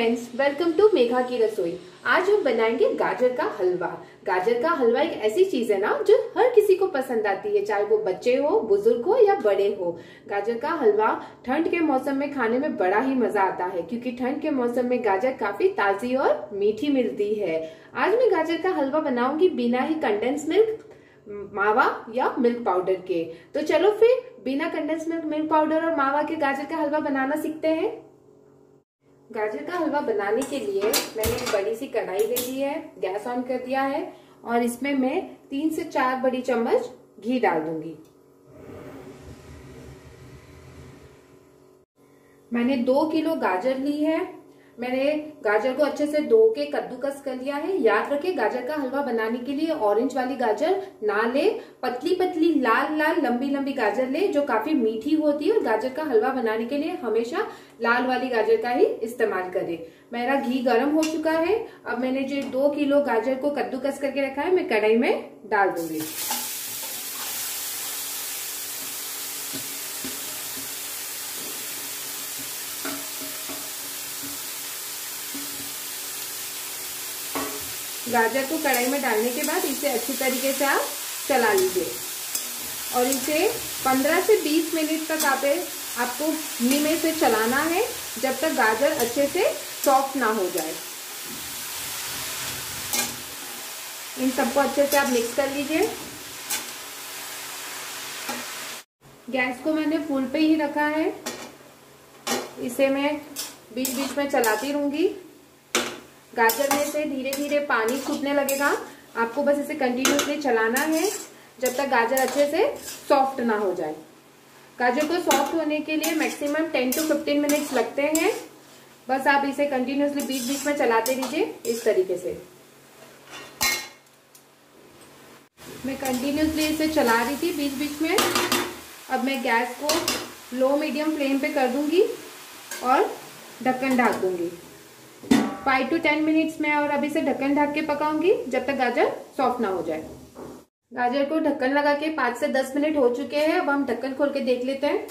Friends welcome to Megha की रसोई। आज हम बनाएँगे गाजर का हलवा। गाजर का हलवा एक ऐसी चीज़ है ना, जो हर किसी को पसंद आती है, चाहे वो बच्चे हो, बुज़ुर्ग हो या बड़े हो। गाजर का हलवा ठंड के मौसम में खाने में बड़ा ही मज़ा आता है, क्योंकि ठंड के मौसम में गाजर काफ़ी ताजी और मीठी मिलती है। आज मैं गाजर का हलवा बनाऊँगी बिना ही कंडेंस मिल्क मावा या मिल्क पाउडर के। तो चलो फिर, बिना कंडेंस मिल्क मिल्क पाउडर और मावा के गाजर का हलवा बनाना सीखते हैं। गाजर का हलवा बनाने के लिए मैंने एक बड़ी सी कढ़ाई ले ली है, गैस ऑन कर दिया है और इसमें मैं तीन से चार बड़ी चम्मच घी डाल दूँगी। मैंने दो किलो गाजर ली है मैंने गाजर को अच्छे से धो के कद्दूकस कर लिया है। याद रखें गाजर का हलवा बनाने के लिए ऑरेंज वाली गाजर ना ले। पतली पतली, लाल लाल, लंबी लंबी गाजर ले, जो काफ़ी मीठी होती है। और गाजर का हलवा बनाने के लिए हमेशा लाल वाली गाजर का ही इस्तेमाल करें। मेरा घी गर्म हो चुका है। अब मैंने जो दो किलो गाजर को कद्दूकस करके रखा है, मैं कढ़ाई में डाल दूँगी। गाजर को कढ़ाई में डालने के बाद इसे अच्छी तरीके से आप चला लीजिए। और इसे 15 से 20 मिनट तक आप आपको धीमे से चलाना है, जब तक गाजर अच्छे से सॉफ्ट ना हो जाए। इन सबको अच्छे से आप मिक्स कर लीजिए। गैस को मैंने फुल पे ही रखा है। इसे मैं बीच बीच में चलाती रहूँगी। गाजर में से धीरे धीरे पानी छूटने लगेगा। आपको बस इसे कंटिन्यूसली चलाना है, जब तक गाजर अच्छे से सॉफ्ट ना हो जाए। गाजर को सॉफ्ट होने के लिए मैक्सिमम 10 टू 15 मिनट्स लगते हैं। बस आप इसे कंटिन्यूसली बीच बीच में चलाते रहिए इस तरीके से। मैं कंटिन्यूसली इसे चला रही थी बीच बीच में। अब मैं गैस को लो मीडियम फ्लेम पे कर दूँगी और ढक्कन ढाक दूँगी। फाइव टू टेन मिनट्स में और अभी से ढक्कन ढक के पकाऊँगी, जब तक गाजर सॉफ्ट ना हो जाए। गाजर को ढक्कन लगा के पाँच से दस मिनट हो चुके हैं, अब हम ढक्कन खोल के देख लेते हैं।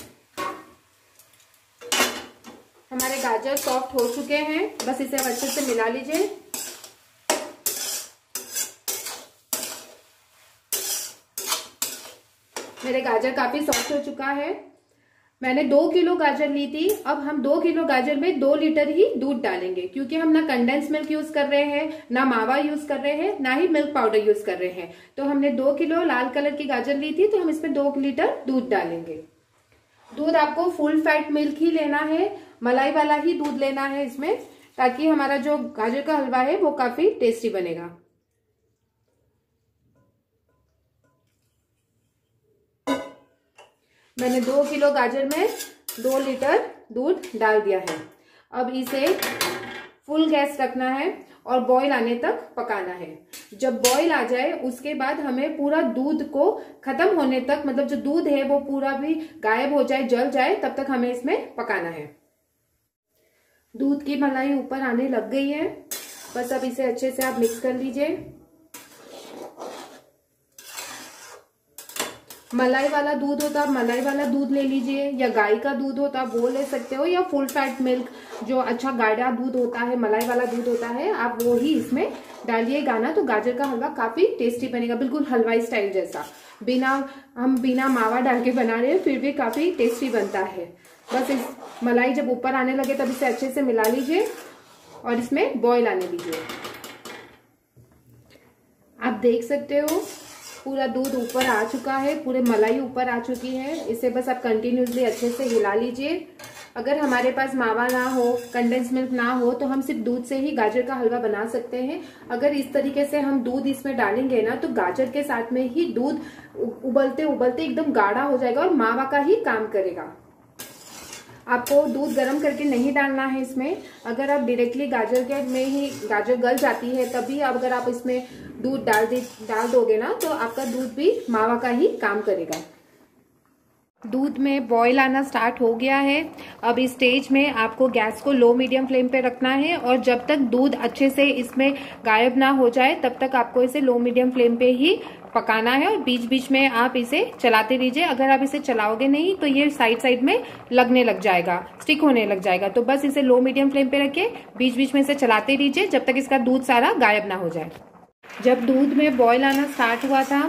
हमारे गाजर सॉफ्ट हो चुके हैं, बस इसे अच्छे से मिला लीजिए। मेरे गाजर काफ़ी सॉफ्ट हो चुका है। मैंने दो किलो गाजर ली थी, अब हम दो किलो गाजर में दो लीटर ही दूध डालेंगे, क्योंकि हम ना कंडेंस मिल्क यूज़ कर रहे हैं, ना मावा यूज़ कर रहे हैं, ना ही मिल्क पाउडर यूज़ कर रहे हैं। तो हमने दो किलो लाल कलर की गाजर ली थी तो हम इसमें दो लीटर दूध डालेंगे। दूध आपको फुल फैट मिल्क ही लेना है, मलाई वाला ही दूध लेना है इसमें, ताकि हमारा जो गाजर का हलवा है, वो काफ़ी टेस्टी बनेगा। मैंने दो किलो गाजर में दो लीटर दूध डाल दिया है। अब इसे फुल गैस रखना है और बॉईल आने तक पकाना है। जब बॉईल आ जाए, उसके बाद हमें पूरा दूध को खत्म होने तक मतलब जो दूध है, वो पूरा भी गायब हो जाए, जल जाए, तब तक हमें इसमें पकाना है। दूध की मलाई ऊपर आने लग गई है। बस अब इसे अच्छे से आप मिक्स कर लीजिए। मलाई वाला दूध होता है मलाई वाला दूध ले लीजिए, या गाय का दूध होता है वो ले सकते हो, या फुल फैट मिल्क जो अच्छा गाढ़ा दूध होता है, मलाई वाला दूध होता है, आप वो ही इसमें डालिएगा ना तो गाजर का हलवा काफ़ी टेस्टी बनेगा, बिल्कुल हलवाई स्टाइल जैसा। बिना, हम बिना मावा डाल के बना रहे हैं, फिर भी काफ़ी टेस्टी बनता है। बस इस, मलाई जब ऊपर आने लगे, तब इसे अच्छे से मिला लीजिए, और इसमें बॉईल आने दीजिए। आप देख सकते हो पूरा दूध ऊपर आ चुका है, पूरे मलाई ऊपर आ चुकी है। इसे बस आप कंटिन्यूसली अच्छे से हिला लीजिए। अगर हमारे पास मावा ना हो कंडेंस मिल्क ना हो तो हम सिर्फ़ दूध से ही गाजर का हलवा बना सकते हैं। अगर इस तरीके से हम दूध इसमें डालेंगे ना तो गाजर के साथ में ही दूध उबलते उबलते एकदम गाढ़ा हो जाएगा और मावा का ही काम करेगा। आपको दूध गर्म करके नहीं डालना है इसमें। अगर आप डायरेक्टली गाजर के में ही गाजर गल जाती है, तभी अगर आप इसमें दूध डाल दे, डाल दोगे ना तो आपका दूध भी मावा का ही काम करेगा। दूध में बॉईल आना स्टार्ट हो गया है। अब इस स्टेज में आपको गैस को लो मीडियम फ्लेम पे रखना है और जब तक दूध अच्छे से इसमें गायब ना हो जाए, तब तक आपको इसे लो मीडियम फ्लेम पे ही पकाना है और बीच बीच में आप इसे चलाते रहिए। अगर आप इसे चलाओगे नहीं तो ये साइड साइड में लगने लग जाएगा स्टिक होने लग जाएगा। तो बस इसे लो मीडियम फ्लेम पे रखे बीच बीच में इसे चलाते रहिए जब तक इसका दूध सारा गायब ना हो जाए। जब दूध में बॉयल आना स्टार्ट हुआ था,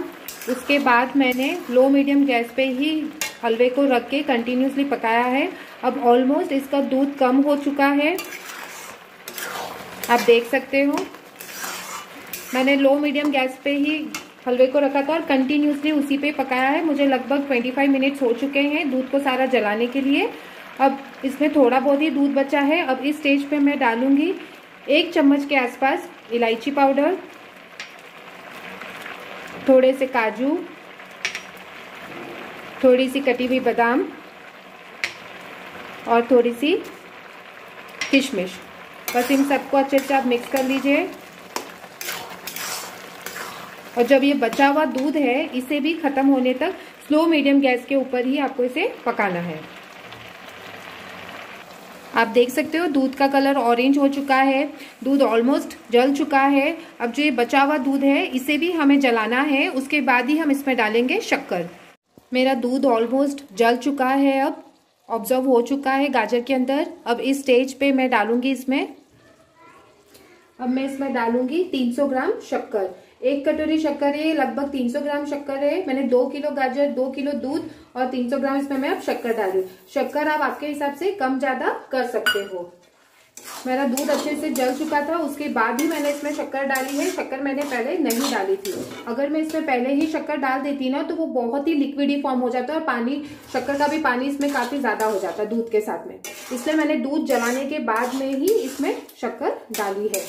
उसके बाद मैंने लो मीडियम गैस पे ही हलवे को रख के कंटिन्यूसली पकाया है। अब ऑलमोस्ट इसका दूध कम हो चुका है। आप देख सकते हो। मैंने लो मीडियम गैस पे ही हलवे को रखा था और कंटिन्यूसली उसी पे पकाया है। मुझे लगभग 25 मिनट्स हो चुके हैं दूध को सारा जलाने के लिए। अब इसमें थोड़ा बहुत ही दूध बचा है। अब इस स्टेज पे मैं डालूँगी एक चम्मच के आसपास इलायची पाउडर, थोड़े से काजू थोड़ी सी कटी हुई बादाम और थोड़ी सी किशमिश। बस इन सबको अच्छे से आप मिक्स कर लीजिए। और जब ये बचा हुआ दूध है, इसे भी खत्म होने तक स्लो मीडियम गैस के ऊपर ही आपको इसे पकाना है। आप देख सकते हो दूध का कलर ऑरेंज हो चुका है। दूध ऑलमोस्ट जल चुका है। अब जो ये बचा हुआ दूध है, इसे भी हमें जलाना है। उसके बाद ही हम इसमें डालेंगे शक्कर। मेरा दूध ऑलमोस्ट जल चुका है अब ऑब्ज़र्व हो चुका है गाजर के अंदर। अब इस स्टेज पे मैं डालूँगी इसमें, अब मैं इसमें डालूँगी 300 ग्राम शक्कर। एक कटोरी शक्कर है, लगभग 300 ग्राम शक्कर है। मैंने दो किलो गाजर, दो किलो दूध और 300 ग्राम इसमें मैं अब शक्कर डाली। शक्कर आप आपके हिसाब से कम ज़्यादा कर सकते हो। मेरा दूध अच्छे से जल चुका था, उसके बाद ही मैंने इसमें शक्कर डाली है। शक्कर मैंने पहले नहीं डाली थी। अगर मैं इसमें पहले ही शक्कर डाल देती ना तो वो बहुत ही लिक्विडी फॉर्म हो जाता है और पानी, शक्कर का भी पानी इसमें काफ़ी ज़्यादा हो जाता है दूध के साथ में। इसलिए मैंने दूध जलाने के बाद में ही इसमें शक्कर डाली है।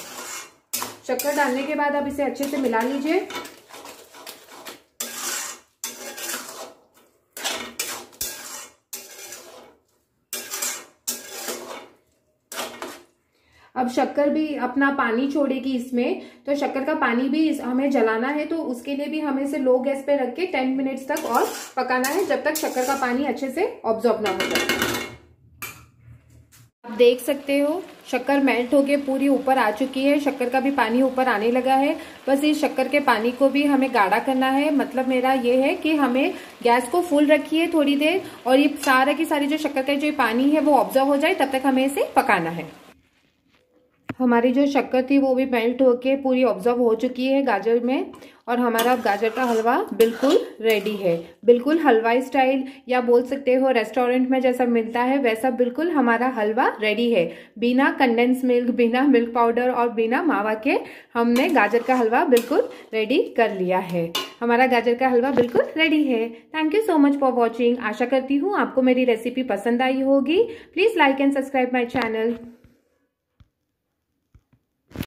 शक्कर डालने के बाद आप इसे अच्छे से मिला लीजिए। अब शक्कर भी अपना पानी छोड़ेगी इसमें तो शक्कर का पानी भी हमें जलाना है तो उसके लिए भी हमें इसे लो गैस पे रख के टेन मिनट्स तक और पकाना है, जब तक शक्कर का पानी अच्छे से ऑब्जॉर्व ना हो जाए। आप देख सकते हो, शक्कर मेल्ट होके पूरी ऊपर आ चुकी है, शक्कर का भी पानी ऊपर आने लगा है। बस इस शक्कर के पानी को भी हमें गाढ़ा करना है मतलब मेरा ये है कि हमें गैस को फुल रखिए थोड़ी देर और ये सारा की सारी जो शक्कर का जो पानी है, वो ऑब्ज़र्व हो जाए, तब तक हमें इसे पकाना है। हमारी जो शक्कर थी वो भी मेल्ट होके पूरी ऑब्ज़र्व हो चुकी है गाजर में और हमारा गाजर का हलवा बिल्कुल रेडी है। बिल्कुल हलवाई स्टाइल या बोल सकते हो रेस्टोरेंट में जैसा मिलता है वैसा बिल्कुल हमारा हलवा रेडी है। बिना कंडेंस मिल्क बिना मिल्क पाउडर और बिना मावा के हमने गाजर का हलवा बिल्कुल रेडी कर लिया है। हमारा गाजर का हलवा बिल्कुल रेडी है। Thank you so much for watching आशा करती हूँ आपको मेरी रेसिपी पसंद आई होगी। Please like and subscribe my channel